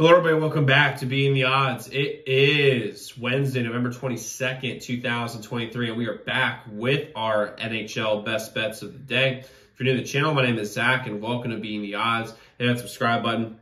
Hello, everybody. Welcome back to Beating the Odds. It is Wednesday, November 22nd, 2023, and we are back with our NHL best bets of the day. If you're new to the channel, my name is Zach, and welcome to Beating the Odds. Hit that subscribe button,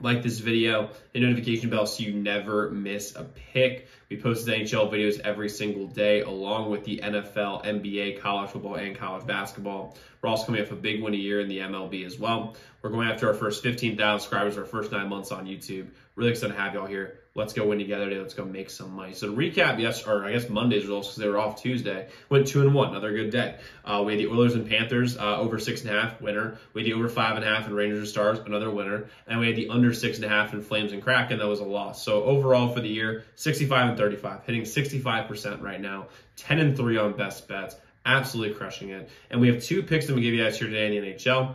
like this video, hit notification bell so you never miss a pick. We post NHL videos every single day, along with the NFL, NBA, college football, and college basketball. We're also coming off a big win a year in the MLB as well. We're going after our first 15,000 subscribers, our first nine months on YouTube. Really excited to have y'all here. Let's go win together today. Let's go make some money. So to recap, yes, or I guess Monday's results because they were off Tuesday. Went two and one, another good day. Uh, we had the Oilers and Panthers uh, over six and a half winner. We had the over five and a half and Rangers and Stars, another winner. And we had the under six and a half in Flames and Kraken. That was a loss. So overall for the year, 65 and 35, hitting 65% right now. 10 and three on best bets absolutely crushing it. And we have two picks that we give you guys here today in the NHL.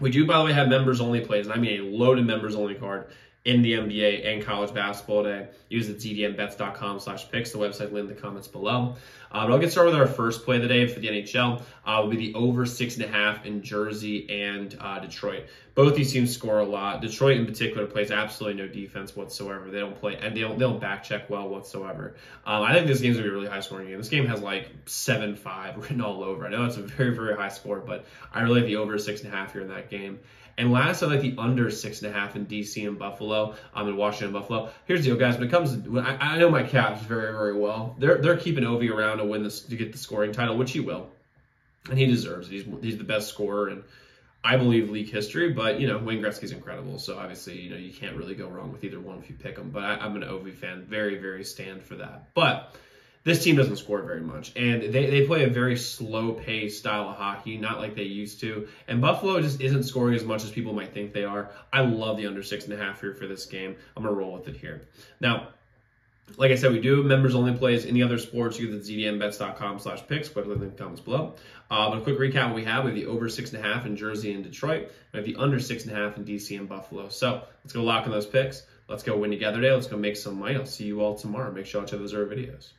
We do, by the way, have members only plays, and I mean a loaded members only card in the NBA and college basketball today. Use the ZDMBets.com slash picks, the website link in the comments below. Uh, but I'll get started with our first play of the day for the NHL. Uh, will be the over six and a half in Jersey and uh, Detroit. Both these teams score a lot. Detroit in particular plays absolutely no defense whatsoever. They don't play and they don't they don't back check well whatsoever. Um, I think this game's gonna be a really high scoring game. This game has like seven five written all over. I know it's a very very high score, but I really like the over six and a half here in that game. And last, I like the under six and a half in DC and Buffalo. I'm um, in Washington Buffalo. Here's the deal, guys. When it comes to, I, I know my Caps very, very well. They're they're keeping Ovi around to win this to get the scoring title, which he will, and he deserves it. He's he's the best scorer and I believe league history. But you know, Wayne Gretzky's incredible, so obviously you know you can't really go wrong with either one if you pick them. But I, I'm an Ovi fan, very very stand for that. But this team doesn't score very much. And they, they play a very slow paced style of hockey, not like they used to. And Buffalo just isn't scoring as much as people might think they are. I love the under six and a half here for this game. I'm going to roll with it here. Now, like I said, we do members only plays. Any other sports, you get the ZDMBets.com slash picks, but in the comments below. Uh, but a quick recap what we have. We have the over six and a half in Jersey and Detroit. We have the under six and a half in DC and Buffalo. So let's go lock in those picks. Let's go win together today. Let's go make some money. I'll see you all tomorrow. Make sure you check those other videos.